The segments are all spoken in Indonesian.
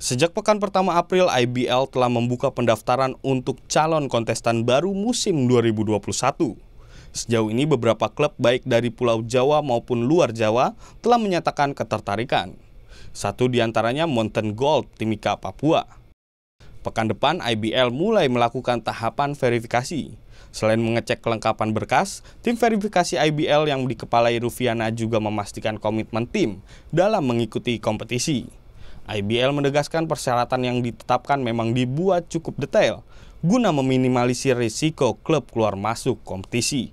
Sejak pekan pertama April, IBL telah membuka pendaftaran untuk calon kontestan baru musim 2021. Sejauh ini beberapa klub baik dari Pulau Jawa maupun luar Jawa telah menyatakan ketertarikan. Satu di antaranya Mountain Gold Timika Papua. Pekan depan IBL mulai melakukan tahapan verifikasi. Selain mengecek kelengkapan berkas, tim verifikasi IBL yang dikepalai Rufiana juga memastikan komitmen tim dalam mengikuti kompetisi. IBL menegaskan persyaratan yang ditetapkan memang dibuat cukup detail guna meminimalisir risiko klub keluar masuk kompetisi.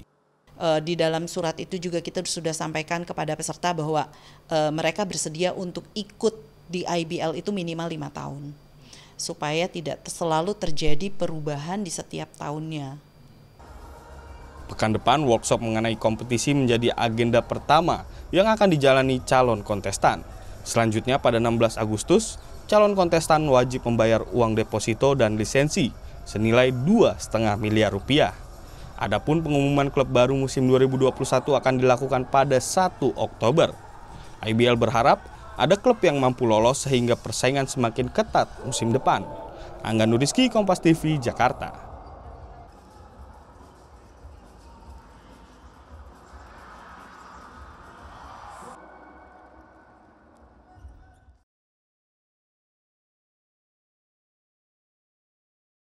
Uh, di dalam surat itu juga kita sudah sampaikan kepada peserta bahwa uh, mereka bersedia untuk ikut di IBL itu minimal lima tahun supaya tidak selalu terjadi perubahan di setiap tahunnya. Pekan depan workshop mengenai kompetisi menjadi agenda pertama yang akan dijalani calon kontestan. Selanjutnya pada 16 Agustus, calon kontestan wajib membayar uang deposito dan lisensi senilai 2,5 miliar rupiah. Adapun pengumuman klub baru musim 2021 akan dilakukan pada 1 Oktober. IBL berharap ada klub yang mampu lolos sehingga persaingan semakin ketat musim depan. Angga Nuriski, Kompas TV, Jakarta.